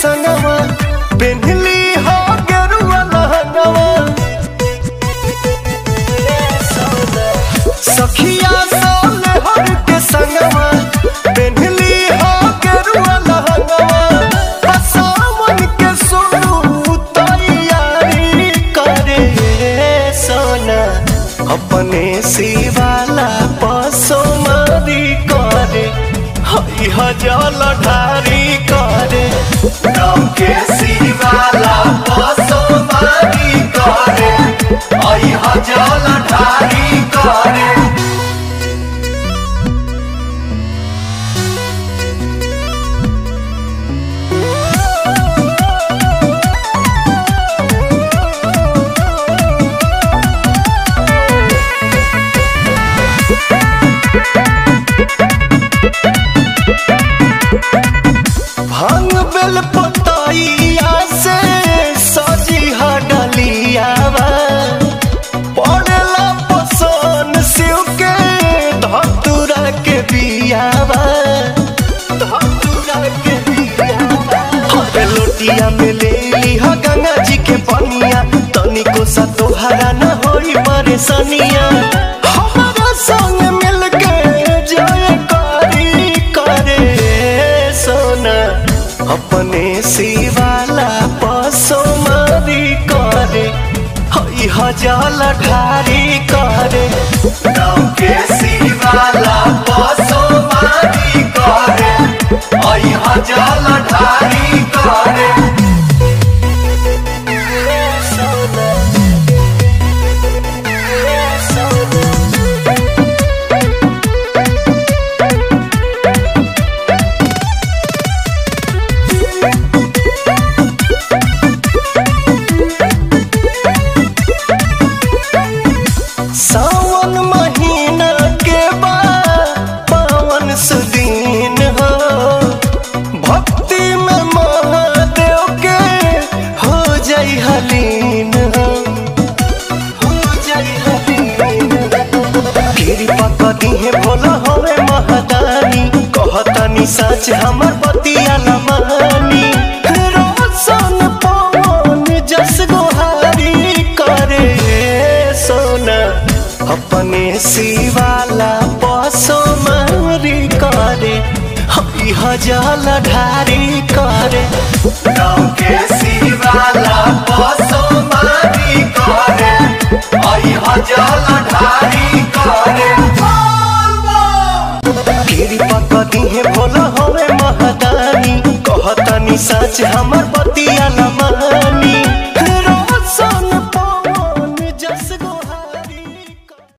संगवा हो, गेरुआ सखिया सोले हर के संगवा हो, गेरुआ के सुनू तैयारी करे, सोना। अपने सिवाला पसो मारी करे, हई हजल ढारी हजल लोटिया में ले लीह गंगा जी के पनिया तनिको सा तोहरा न होई परेशानिया। हमारा संग मिल के करी करे, सोना। अपने शिवाला पसो मारी करे ढारी करे। के शिवाला पसो कदी है भोला होवे महादानी। कहतानी सच हमर बतिया न मानी रोशन पवन जस गोहारी करे। सोना, अपने शिवाला पसो मारी करे। हजल ढारी करे। गाँव के शिवाला सच हमर पतिया न